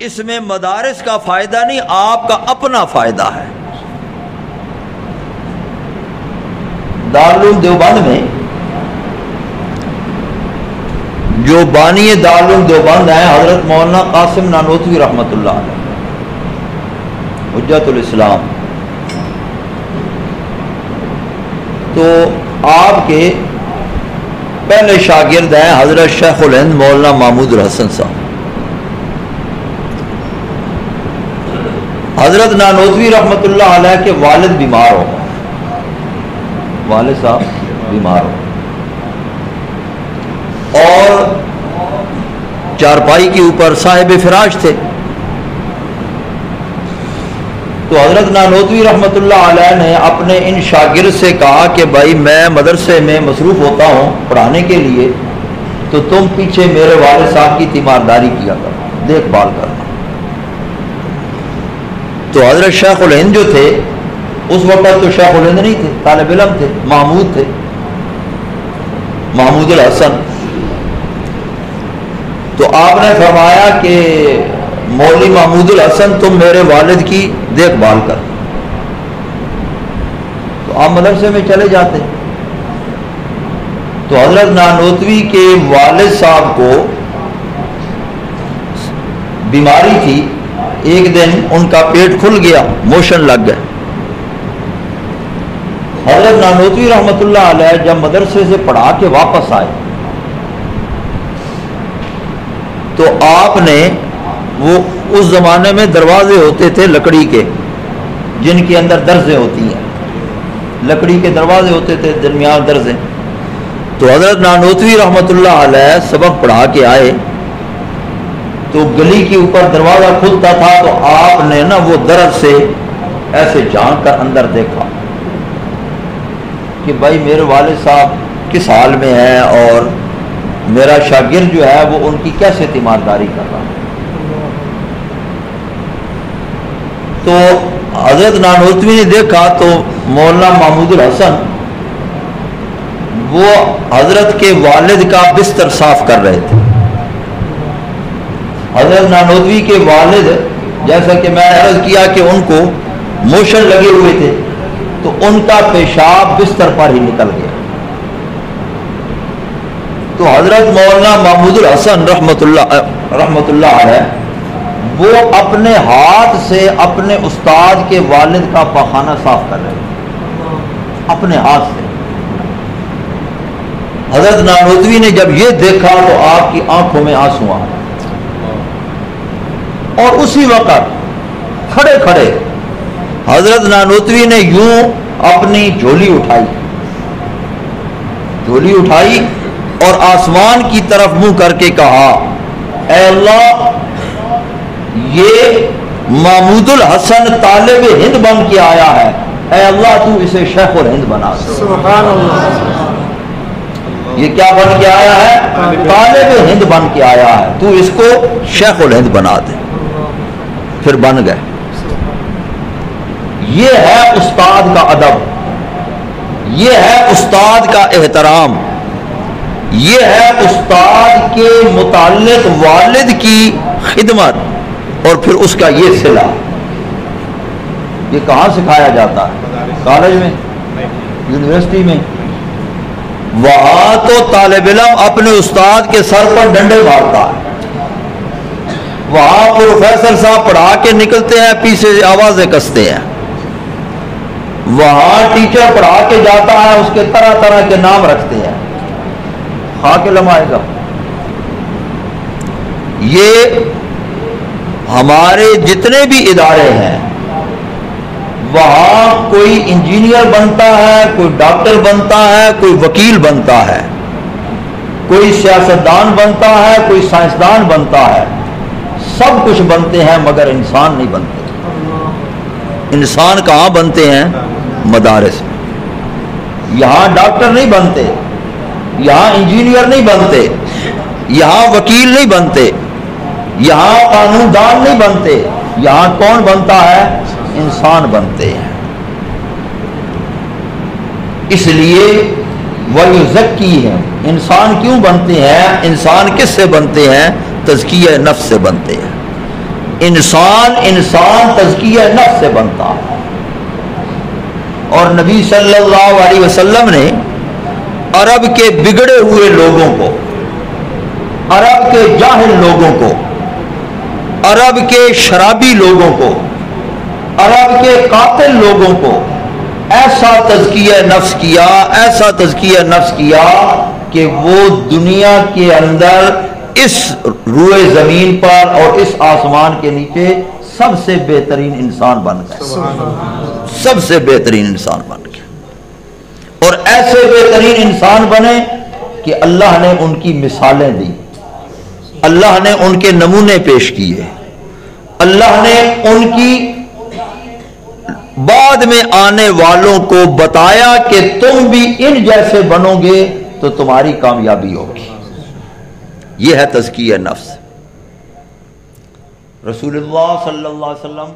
इसमें मदारस का फ़ायदा नहीं, आपका अपना फ़ायदा है। दारुल देवबंद में जो बानी दारुल देवबंद हैं, हज़रत मौलाना कासिम नानोतवी रहमत इस्लाम। तो आपके पहले शागिर्द हैं हज़रत शेख हिंद मौलाना महमूद हसन साहब। हज़रत नानोतवी रहमत के वालिद बीमार हो वालिद साहब बीमार हो और चारपाई के ऊपर साहिब फिराज थे। तो हज़रत नानोतवी रहमत ने अपने इन शागिर से कहा कि भाई, मैं मदरसे में मसरूफ़ होता हूँ पढ़ाने के लिए तो तुम पीछे मेरे वाले साहब की तीमारदारी किया करो, देखभाल करना तो हज़रत शेख हिंद जो थे, उस वक्त तो शेख हिंद नहीं थे, तालब इलम थे, महमूद थे। महमूद हसन। तो आपने फरमाया कि मौली महमूद हसन, तुम मेरे वालिद की देखभाल कर। तो आप मदरसे में चले जाते। तो हज़रत नानोतवी के वालिद साहब को बीमारी थी एक दिन उनका पेट खुल गया, मोशन लग गया। हज़रत नानोतवी रहमत जब मदरसे से पढ़ा के वापस आए तो आपने वो उस ज़माने में दरवाजे होते थे लकड़ी के, जिनके अंदर दर्जे होती हैं। लकड़ी के दरवाजे होते थे, दरमियान दर्जे। तो हज़रत नानोतवी रहमत सबक पढ़ा के आए तो गली के ऊपर दरवाज़ा खुलता था तो आपने ना वो दर्द से ऐसे झाँक कर अंदर देखा कि भाई मेरे वाले साहब किस हाल में है और मेरा शागिर जो है वो उनकी कैसे तीमारदारी कर रहा है। तो हज़रत नानोतवी ने देखा तो मौलाना महमूद हसन वो हज़रत के वालिद का बिस्तर साफ़ कर रहे थे। हज़रत नानोदवी के वालिद, जैसा कि मैं अर्ज़ किया कि उनको मोशन लगे हुए थे तो उनका पेशाब बिस्तर पर ही निकल गया। तो हज़रत मौलाना महमूद हसन रहमत है वो अपने हाथ से अपने उस्ताद के वालिद का पखाना साफ़ कर रहे अपने हाथ से। हज़रत नानोदवी ने जब ये देखा तो आपकी आँखों में आँसू आ और उसी वक्त खड़े खड़े हज़रत नानोतवी ने यूँ अपनी झोली उठाई। झोली उठाई और आसमान की तरफ़ मुँह करके कहा अल्लाह ये महमूदुल हसन तालिब हिंद बन के आया है। अल्लाह तू इसे शेख और हिंद बना ये क्या बन के आया है? तालिब हिंद बन के आया है। तू इसको शेख और हिंद बना दे। फिर बन गए। ये है उस्ताद का अदब। ये है उस्ताद का एहतराम। ये है उस्ताद के मुतालिक वालिद की खिदमत और फिर उसका ये सिला। ये कहाँ सिखाया जाता है? कॉलेज में? यूनिवर्सिटी में? वहाँ तो तालब इलम अपने उस्ताद के सर पर डंडे मारता है। वहाँ प्रोफेसर साहब पढ़ा के निकलते हैं, पीछे आवाज़ें कसते हैं। वहाँ टीचर पढ़ा के जाता है, उसके तरह तरह के नाम रखते हैं। खा के। लमाएगा ये हमारे जितने भी इदारे हैं, वहाँ कोई इंजीनियर बनता है, कोई डॉक्टर बनता है, कोई वकील बनता है, कोई सियासतदान बनता है, कोई साइंसदान बनता है। सब कुछ बनते हैं, मगर इंसान नहीं बनते। इंसान कहाँ बनते हैं? मदारस में। यहाँ डॉक्टर नहीं बनते, यहाँ इंजीनियर नहीं बनते, यहाँ वकील नहीं बनते, यहाँ कानूनदान नहीं बनते। यहाँ कौन बनता है? इंसान बनते हैं। इसलिए वह है। इंसान क्यों बनते हैं? इंसान किससे बनते हैं? तजकिया नफ से बनते हैं। इंसान इंसान तजकिया नफ से बनता है। और नबी सल्लल्लाहु अलैहि वसल्लम ने अरब के बिगड़े हुए लोगों को, अरब के जाहिल लोगों को, अरब के शराबी लोगों को, अरब के कातिल लोगों को ऐसा तजकिया नफ्स किया, ऐसा तजकिया नफ्स किया कि वो दुनिया के अंदर इस रुए ज़मीन पर और इस आसमान के नीचे सबसे बेहतरीन इंसान बन गए। सबसे बेहतरीन इंसान बन गए। और ऐसे बेहतरीन इंसान बने कि अल्लाह ने उनकी मिसालें दी। अल्लाह ने उनके नमूने पेश किए। अल्लाह ने उनकी बाद में आने वालों को बताया कि तुम भी इन जैसे बनोगे तो तुम्हारी कामयाबी होगी। यह है तजकिया नफ्स। रसूलुल्लाह सल्लल्लाहु अलैहि वसल्लम